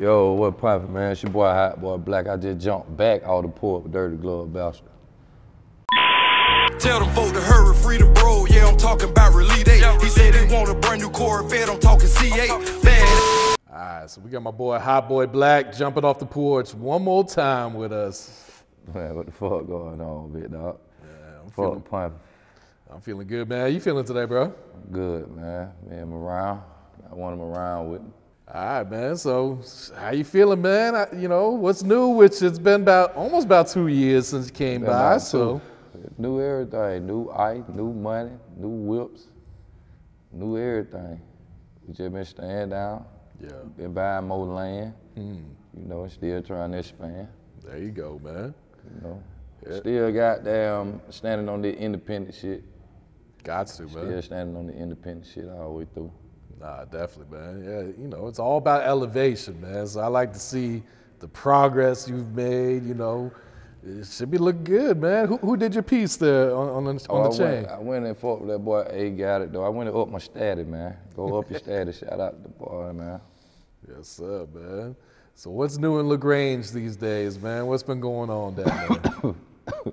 Yo, what poppin', man? It's your boy Hot Boy Blakk. I just jumped back out the port with Dirty Glove Bastard. Tell them folk to hurry, free the bro. Yeah, I'm talking about release day. He said he want a brand new Corvette. I'm talking C8. Bad. All right, so we got my boy Hot Boy Blakk jumping off the porch one more time with us. Man, what the fuck going on, big dog? Yeah, I'm Fuck feeling, pumping. I'm feeling good, man. How you feeling today, bro? Good, man. Me and him around. I want him around with me. All right, man. So, how you feeling, man? I, you know, what's new? Which it's been about almost about two years since you came by. So. New everything. New ice, new money, new whips, new everything. We just been staying down. yeah, Been buying more land. Hmm. You know, still trying to expand. there you go, man. You know, Yeah. still goddamn standing on the independent shit. Got to, man. Still standing on the independent shit all the way through. Nah, definitely, man. Yeah, you know, it's all about elevation, man. So I like to see the progress you've made. You know, it should be looking good, man. Who, who did your piece there on, on the, on oh, the Oh, I chain? Went, I went and fought with that boy. A got it though. I went and up my status, man. Go up your status. Shout out to the boy, man. Yes, sir, man. So what's new in Lagrange these days, man? What's been going on down there?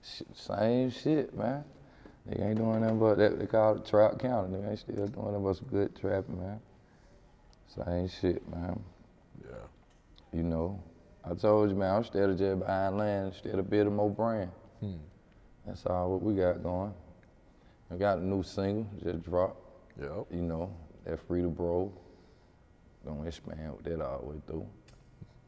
Same shit, man. They ain't doing nothing but that. They call it Troup County. They ain't still doing nothing but some good trapping, man. Same shit, man. yeah. You know, I told you, man. I'm instead of just buying land, instead of building more brand. Hmm. That's all what we got going. I got a new single just dropped. Yep. You know, that Free Da Bro. Gonna expand with that all the way through.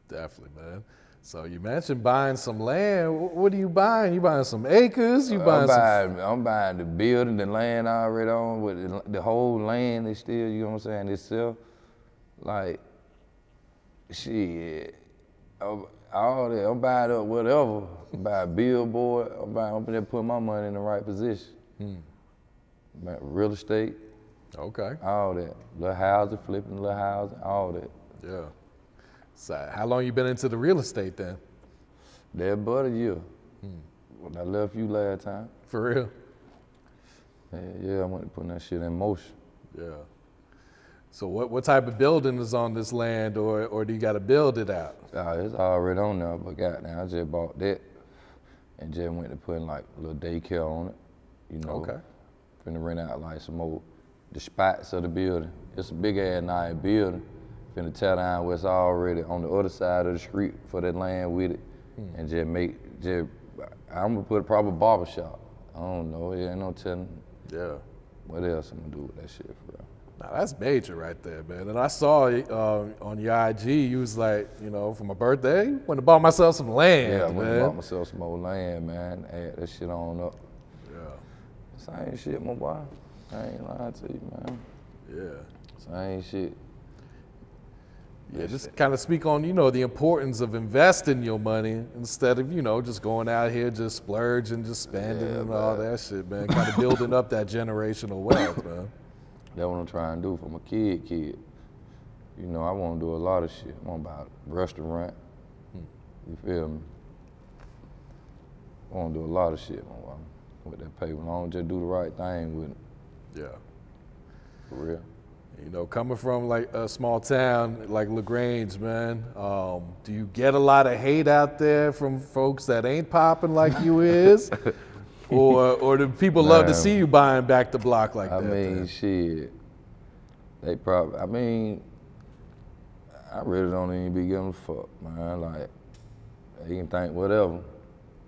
Definitely, man. So you mentioned buying some land. What are you buying? You buying some acres? You buying I'm some? buying, I'm buying the building, the land I already on, with the, the whole land is still, you know what I'm saying, itself. Like, shit, I'm- all that, I'm buying up whatever. I'm buying billboard, I'm buying, I'm just putting my money in the right position. Hmm. Buying Real estate, Okay. all that. Little housing, flipping little housing, all that. Yeah. So how long you been into the real estate then? That about a year. When I left you last time, For real? yeah, yeah, I went to put that shit in motion. Yeah. So what, what type of building is on this land or, or do you got to build it out? Uh, it's already on there, but goddamn, I just bought that and just went to putting like a little daycare on it. You know, Okay. finna rent out like some more the spots of the building. It's a big ass nice building. Finna tear down what's already on the other side of the street for that land with it, and just make just. I'm gonna put a proper barber shop. I don't know. It ain't no telling Yeah. what else I'm gonna do with that shit for real. Now that's major right there, man. And I saw uh, on your IG, you was like, you know, for my birthday, went and bought myself some land, Yeah, I went and bought myself some more land, man. Add that shit on up. yeah. Same shit, my boy. I ain't lying to you, man. Yeah. Same shit. Yeah, just kind of speak on, you know, the importance of investing your money instead of, you know, just going out here, just splurging, just spending Yeah, and all that shit, man. Kind of building up that generational wealth, man. That's what I'm trying to do for my kid, kid. You know, I want to do a lot of shit. I want to buy a restaurant. Hmm. You feel me? I want to do a lot of shit with that paper. I don't just do the right thing with it, Yeah. for real. You know, coming from like a small town like Lagrange, man, um, do you get a lot of hate out there from folks that ain't popping like you is? or or do people love to see you buying back the block like I that? I mean, man? shit. They probably, I mean, I really don't even be giving a fuck, man. Like, they can think whatever.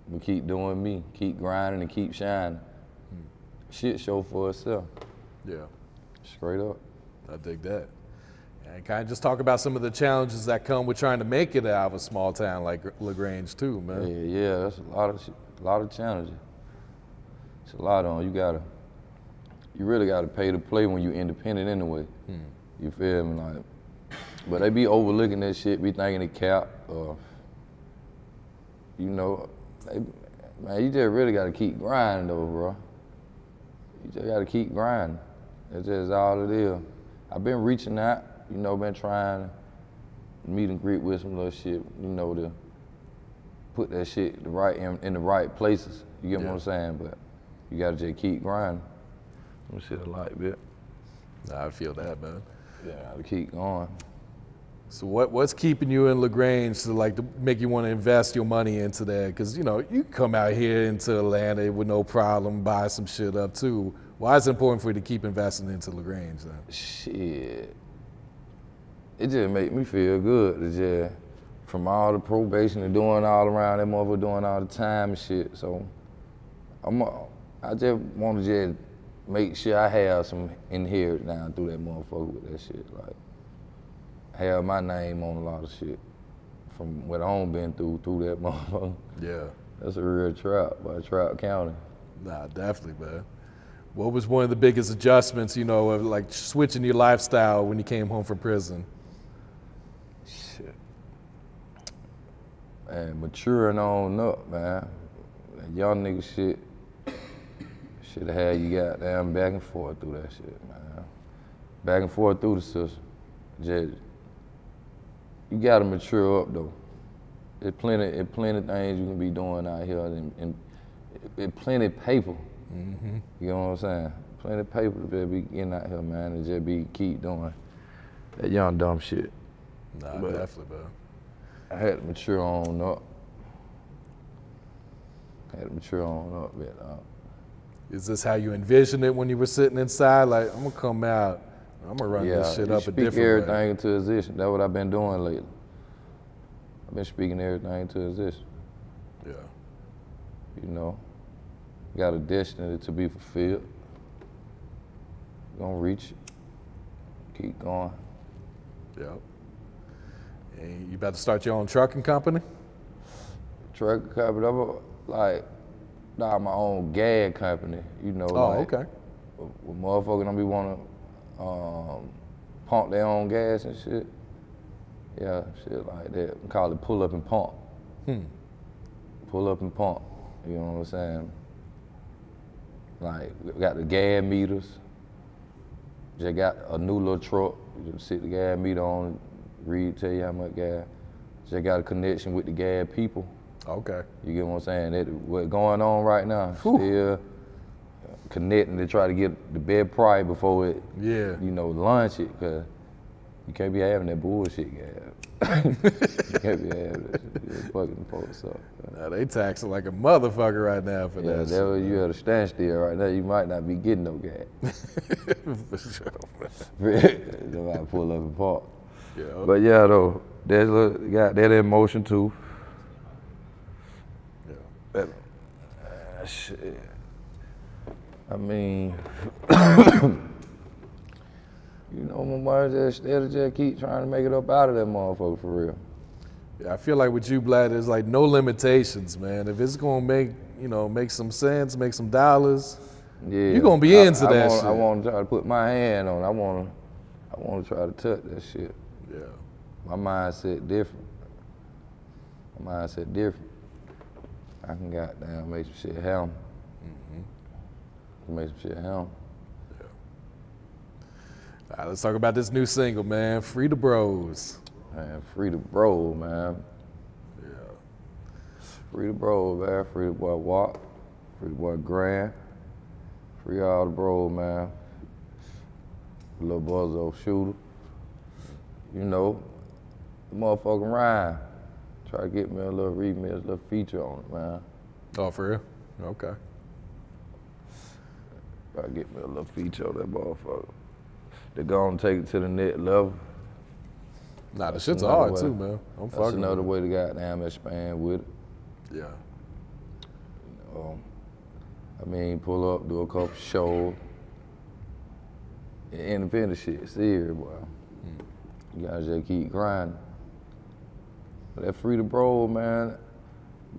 We keep doing me, keep grinding and keep shining. Shit show for itself, yeah. straight up. I dig that. And kind of just talk about some of the challenges that come with trying to make it out of a small town like Lagrange too, man. yeah, that's a lot of a lot of challenges. It's a lot on you. Gotta, you really gotta pay to play when you're independent anyway. Hmm. You feel me? Like, but they be overlooking that shit, be thinking it cap, or you know, they, man, you just really gotta keep grinding though, bro. You just gotta keep grinding. That's just all it is. I've been reaching out, you know, been trying to meet and greet with some little shit, you know, to put that shit the right in, in the right places. You get Yeah. what I'm saying? But you gotta just keep grinding. Let me see the light bit. Nah, I feel that, man. Yeah, gotta keep going. So what what's keeping you in Lagrange to like to make you want to invest your money into that? Because you know you come out here into Atlanta with no problem, buy some shit up too. Why is it important for you to keep investing into Lagrange then? Shit. It just make me feel good to just from all the probation and doing all around that motherfucker doing all the time and shit. So I'm a, I just want to just make sure I have some inherit down through that motherfucker with that shit. Like have my name on a lot of shit from what I've been through through that motherfucker. Yeah. That's a real trap by Troup County. Nah, definitely, man. What was one of the biggest adjustments, you know, of like switching your lifestyle when you came home from prison? Shit. And maturing on up, man. That young nigga shit should have had you goddamn back and forth through that shit, man. Back and forth through the system. Just, you gotta mature up though. There's plenty, there's plenty things you can be doing out here, and, and it, plenty paper. Mm-hmm. You know what I'm saying? Plenty of paper to be getting out here, man, and just be keep doing that young dumb shit. Nah, But- definitely, man. I had to mature on up. I had to mature on up. Uh, Is this how you envisioned it when you were sitting inside? Like, I'm gonna come out, I'm gonna run yeah, this shit up a speak different everything way. into existence. That's what I've been doing lately. I've been speaking everything into existence. Yeah. You know, got a destiny to be fulfilled. Gonna reach it. Keep going. Yep. And you about to start your own trucking company? Truck company. I'm a, like, nah, my own gas company. You know, Oh, like, okay. motherfuckers don't be want to um, pump their own gas and shit. Yeah, shit like that. We call it pull up and pump. Hmm. Pull up and pump. You know what I'm saying? Like, we got the gas meters. Just got a new little truck. You just sit the gas meter on, read, tell you how much gas. Just got a connection with the gas people. Okay. You get what I'm saying? That what's going on right now? Whew. Still connecting to try to get the bed price before it, Yeah. you know, launch it, cause you can't be having that bullshit, gas. You can't be having that shit. You're fucking folks up. Now they taxing like a motherfucker right now for Yeah, that. was, you at a standstill right now. You might not be getting no gas. for sure. Somebody pull up and park. Yeah. But yeah, though, there's a, got that in motion too. yeah. That, ah, shit. I mean, you know, my boy just still just keep trying to make it up out of that motherfucker for real. Yeah, I feel like with you, Blakk, there's like no limitations, man. If it's gonna make, you know, make some sense, make some dollars, Yeah, you're gonna be I- into I, that want, I want to try to put my hand on. it. I want to, I want to try to touch that shit. yeah. My mindset different. My mindset different. I can goddamn make some shit happen. Can Make some shit happen. All right, let's talk about this new single, man. Free Da Bros. Man, free the bro, man. Yeah. Free the bro, man. Free the boy Walk. Free the boy Grant. Free all the bro, man. Little Buzzo shooter. You know, the motherfucking rhyme. Try to get me a little remix, a little feature on it, man. Oh, for real? Okay. Try to get me a little feature on that motherfucker. They gonna take it to the next level. Nah, the shit's hard way. too, man. I'm That's fucking. another way to goddamn expand with it. Yeah. Um, I mean, pull up, do a couple shows. Yeah, Independent shit, serious, boy. You gotta just keep grinding. But that free to bro, man.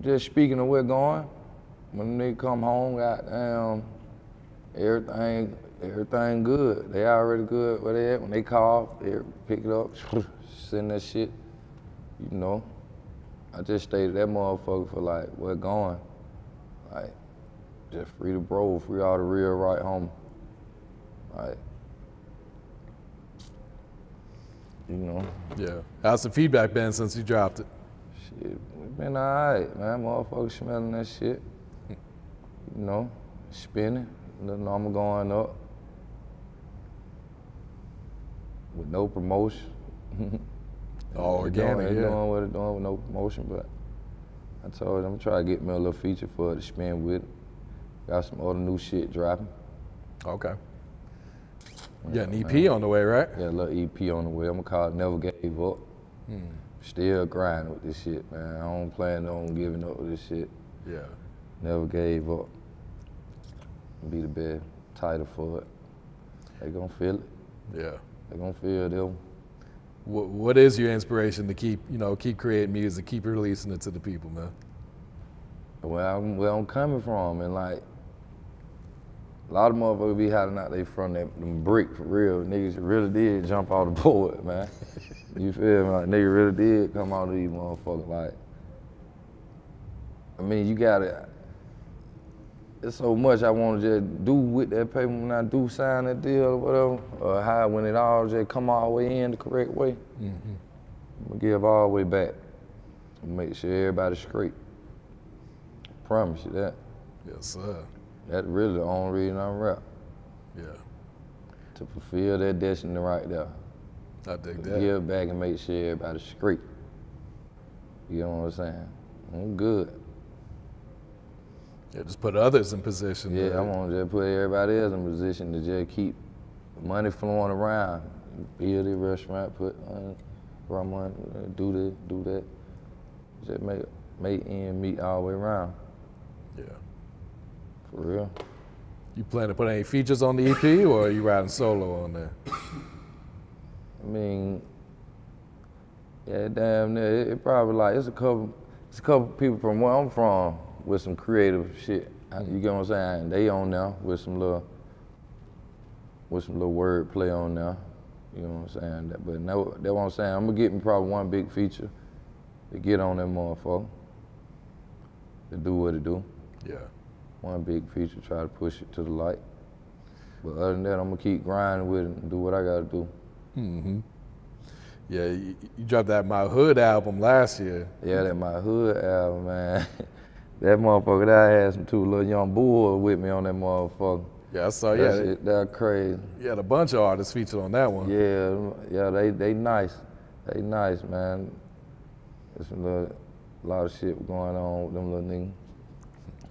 Just speaking of where going, when they come home, goddamn, everything, everything good. They already good where they at. When they call, they pick it up, send that shit. You know, I just stayed at that motherfucker for like, where going. Like, just free the bro, free all the real right home. Like, you know, Yeah. How's the feedback been since you dropped it? shit, it been alright, man. Motherfuckers smelling that shit. You know, spinning, the number going up. With no promotion. All doing- organic, it yeah. doing what it doing with no promotion, but I told him I'm trying to get me a little feature for it to spin with. Got some other new shit dropping. Okay. You got an EP on the way, right? Got a little EP on the way. I'm gonna call it Never Gave Up. Hmm. Still grinding with this shit, man. I don't plan on giving up with this shit. Yeah. Never gave up. Be the best title for it. They gonna feel it. Yeah. They gonna feel them. What, what is your inspiration to keep, you know, keep creating music, keep releasing it to the people, man? where I'm, where I'm coming from, and like a lot of motherfuckers be hiding out they from that them brick for real. Niggas really did jump out the board, man. you feel me? Like nigga really did come out of these motherfuckers. Like, I mean, you gotta. It's so much I want to just do with that paper when I do sign that deal or whatever, or how when it all just come all the way in the correct way. Mm-hmm. I'm gonna give all the way back. Make sure everybody's straight. I promise you that. Yes, sir. That's really the only reason I'm rap. Yeah. To fulfill that destiny right there. I dig To that. give back and make sure everybody's straight. You know what I'm saying? I'm good. Yeah, just put others in position. Yeah, I want to just put everybody else in position to just keep money flowing around. Build a restaurant, put uh, run money, do this, do that. Just make make end meet all the way around. Yeah. For real. You plan to put any features on the EP or are you riding solo on there? I mean, yeah, damn near. It, it probably like it's a couple, it's a couple people from where I'm from with some creative shit. You get what I'm saying? And They on there with some little, with some little word play on there. You know what I'm saying? But no, that's what I'm saying. I'm gonna get me probably one big feature to get on that motherfucker. To do what it do. Yeah. One big feature, try to push it to the light. But other than that, I'm gonna keep grinding with it and do what I gotta do. Mm-hmm. Yeah, you, you dropped that My Hood album last year. Yeah, that my hood album, man. that motherfucker, that I had some two little young boys with me on that motherfucker. Yeah, I saw. that Yeah, shit, that crazy. you had a bunch of artists featured on that one. Yeah, yeah, they they nice. They nice, man. There's some little, lot of shit going on with them little niggas.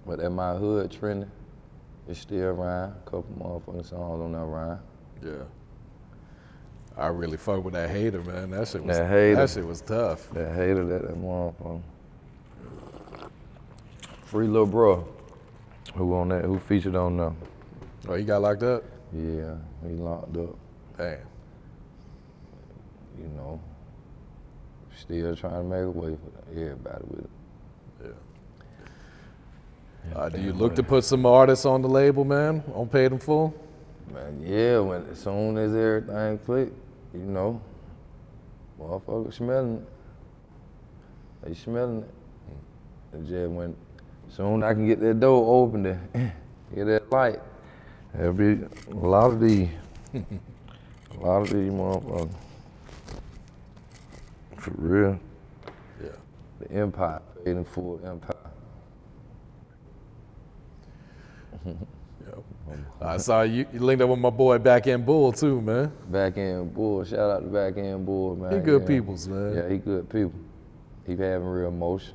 But at my hood trending, it's still around. A couple motherfucking songs on that rhyme. Yeah. I really fuck with that hater, man. That shit was That Hater. that shit was tough. That hater, that, that motherfucker. Free little bro. Who on that? Who featured on that? Oh, he got locked up. Yeah, he locked up. Damn. You know, still trying to make a way for everybody with it. Yeah. Uh, do you look to put some artists on the label, man? On paid in full? Man, yeah, when as soon as everything click, you know, motherfuckers smelling it. They smelling it. And just when soon I can get that door open to get that light, there'll be a lot of these. a lot of these motherfuckers. For real. Yeah. The empire, paid full empire. I saw you, you linked up with my boy Backend Bull too, man. Backend Bull. Shout out to Backend Bull, man. He good Yeah. peoples, man. Yeah, he good people. He having real emotion.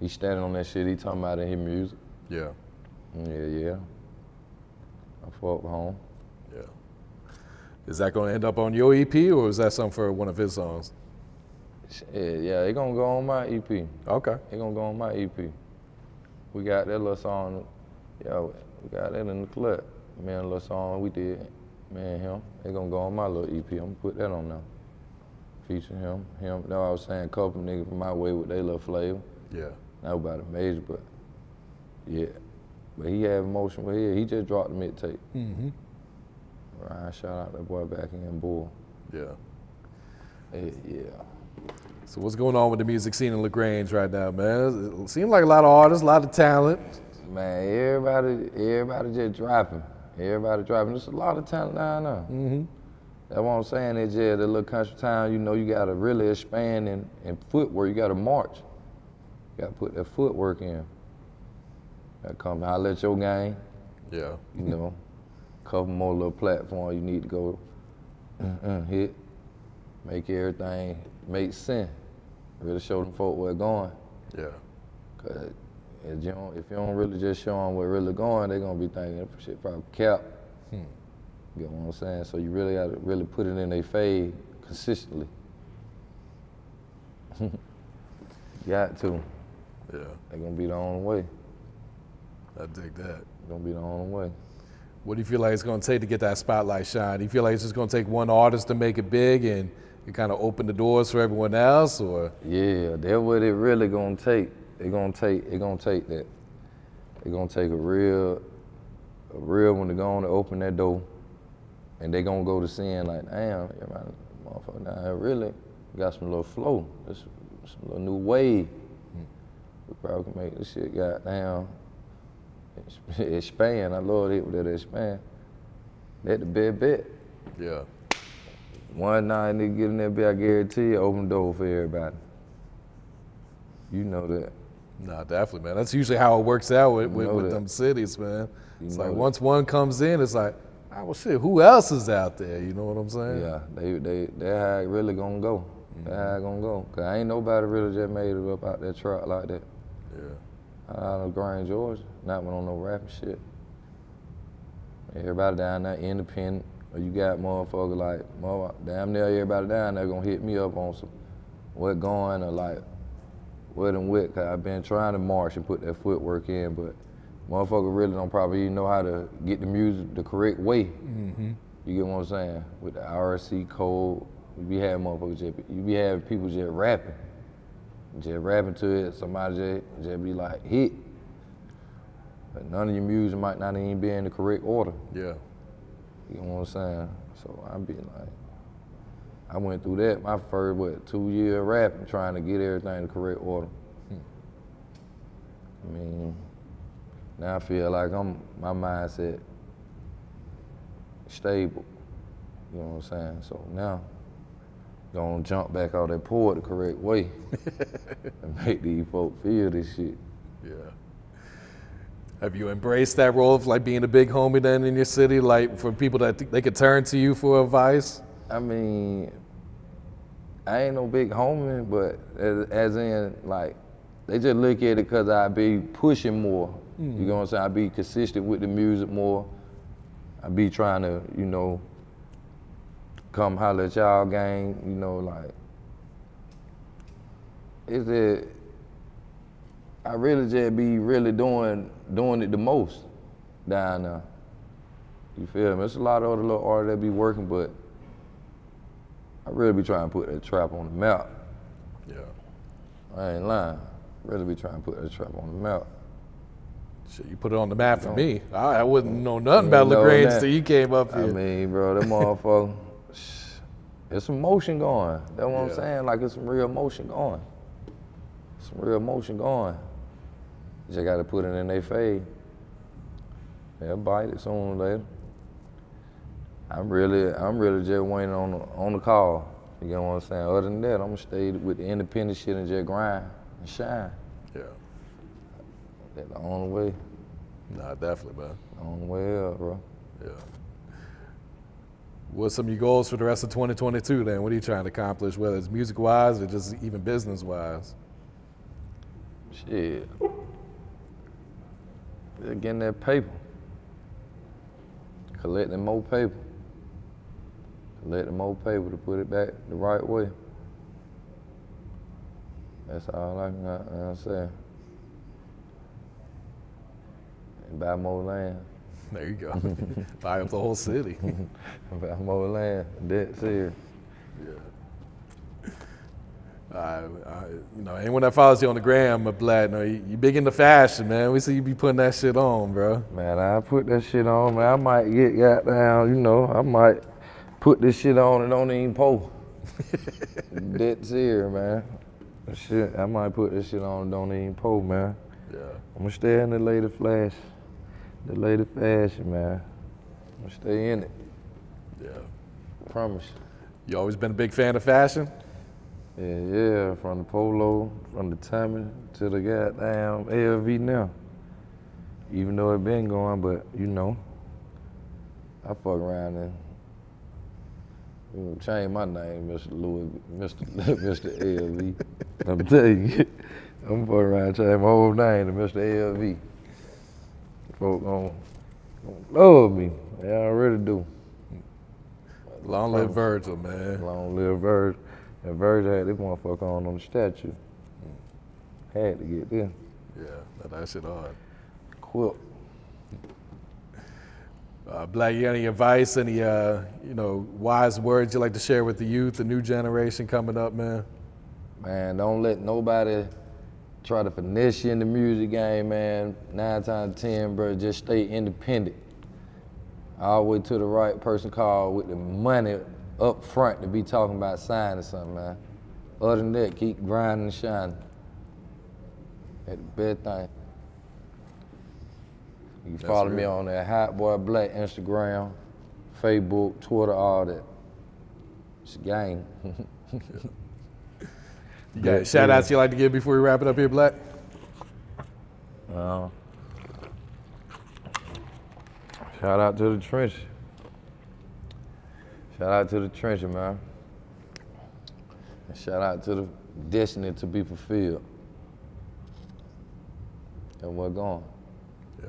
He standing on that shit. He talking about it in his music. Yeah. Yeah, yeah. I fuck home. Yeah. Is that gonna end up on your EP or is that something for one of his songs? Shit, yeah, he gonna go on my EP. Okay. He gonna go on my EP. We got that little song. Yeah, we got that in the clip. Me and little song we did. Me and him. They gonna go on my little EP. I'm gonna put that on there. Feature him. Him. No, I was saying a couple niggas from my way with their little flavor. Yeah. Not about a major, but yeah. But he had emotion with it. He just dropped the mixtape. Mm-hmm. Ryan, shout out that boy Backend Bull. Yeah. Eh, yeah. So what's going on with the music scene in Lagrange right now, man? It seems like a lot of artists, a lot of talent. Man, everybody, everybody just dropping. Everybody dropping. There's a lot of talent down there. Mm-hmm. That's what I'm saying. It's just the little country town. You know, you gotta really expand in, in footwork. You gotta march. You gotta put that footwork in. Gotta come holler let your game. Yeah. You know, couple more little platforms you need to go uh, uh, hit. make everything make sense. Really show them folk where it's going. Yeah. Cause if you don't, if you don't really just show them where really going, they're gonna be thinking that shit probably cap. Hmm. You get what I'm saying? So you really gotta really put it in their fade consistently. Got to. Yeah. They're gonna be the only way. I dig that. Gonna be the only way. What do you feel like it's going to take to get that spotlight shine? Do you feel like it's just going to take one artist to make it big and, and kind of open the doors for everyone else, or? Yeah, that's what it really gonna take. It gonna take. It gonna take that. It gonna take a real, a real one to go on to open that door, and they gonna go to seeing like, damn, everybody, motherfucker, here really got some little flow, this, some little new wave. We probably can make this shit goddamn expand. I love it with that expand. That the big bet. Yeah. One night nigga get in that bed, I guarantee you, open the door for everybody. You know that. Nah, definitely, man. That's usually how it works out with, with, with them cities, man. You It's like that. once one comes in, it's like, oh well, shit, who else is out there? You know what I'm saying? Yeah, they they that how it really gonna go. That mm-hmm. how it gonna go. Cause ain't nobody really just made it up out that truck like that. Yeah. Out of Grange, Georgia. Not with on no rapping shit. Everybody down there independent. Or you got motherfucker like, mother, damn near everybody down there gonna hit me up on some what going or like what and what. Cause I've been trying to march and put that footwork in, but motherfucker really don't probably even know how to get the music the correct way. Mm-hmm. You get what I'm saying? With the ISRC code, you be having motherfuckers just, you be having people just rapping. Just rapping to it, somebody just, just be like, hit. But none of your music might not even be in the correct order. Yeah. You know what I'm saying? So I be like, I went through that my first, what, two year rapping, trying to get everything in the correct order. Hmm. I mean, now I feel like I'm, my mindset stable. You know what I'm saying? So now, gonna jump back out that port the correct way and make these folk feel this shit. Yeah. Have you embraced that role of like being a big homie then in your city, like for people that th- they could turn to you for advice? I mean, I ain't no big homie, but as, as in, like, they just look at it because I be pushing more. You hmm. know what I'm saying? I be consistent with the music more. I be trying to, you know, come holler at y'all gang, you know, like, is it, I really just be really doing, doing it the most down there. You feel me? It's a lot of other little artists that be working, but I really be trying to put that trap on the map. Yeah. I ain't lying. Really be trying to put that trap on the map. Shit, you put it on the map for me. I, I wouldn't know nothing about Lagrange that. till you came up here. I mean, bro, that motherfucker, it's some motion going. That's what Yeah. I'm saying. Like it's some real motion going. Some real motion going. You just gotta put it in their fade. They'll bite it sooner or later. I'm really, I'm really just waiting on the, on the call. You get what I'm saying? Other than that, I'm gonna stay with the independent shit and just grind and shine. yeah. That's the only way. Nah, definitely, man. The only way up, bro. Yeah. What's some of your goals for the rest of 2022 then? What are you trying to accomplish, whether it's music wise or just even business wise? Shit. Getting that paper. Collecting more paper. Collecting more paper to put it back the right way. That's all I can uh, say. And buy more land. There you go. Buy up the whole city. buy more land. Dead serious. Uh, I, you know, anyone that follows you on the gram, I'm glad. No, you, you big into fashion, man. We see you be putting that shit on, bro. Man, I put that shit on, man. I might get got down, you know, I might put this shit on and don't even post. Dead serious, man. Shit, I might put this shit on and don't even post, man. Yeah. I'm gonna stay in the latest flash, the latest fashion, man. I'm gonna stay in it, Yeah. promise. You always been a big fan of fashion? Yeah, yeah, from the polo, from the Tommy to the goddamn LV now. Even though it been going, but you know, I fuck around and I'm gonna change my name, Mr. Louis, Mr. Mr. LV. I'm telling you, I'm going around change my whole name to Mr. LV. Folk gonna, gonna love me. They already do. Long live Virgil, man. Long live Virgil. And Virgil had this motherfucker on on the statue. Had to get there. Yeah, that, shit hard. Quilt. Uh, Blakk, you got any advice, any uh, you know wise words you like to share with the youth, the new generation coming up, man? Man, don't let nobody try to finesse you in the music game, man. Nine times ten, bro, just stay independent. Always to the right person call with the money up front to be talking about signing something, man. Other than that, keep grinding and shining. That's the best thing. You That's follow me on that Hot Boy Blakk Instagram, Facebook, Twitter, all that. It's a game. You got shout outs you like to give before we wrap it up here, Blakk? Uh, shout out to the trench. Shout out to the trench, man. And shout out to the destiny to be fulfilled. And we're going. Yeah.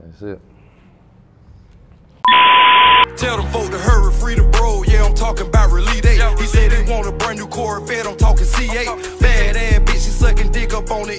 That's it. Tell them folk to hurry, free the bro. Yeah, I'm talking about release day. He said he want a brand new Corvette. I'm talking C8. Bad ass bitch, she sucking dick up on it.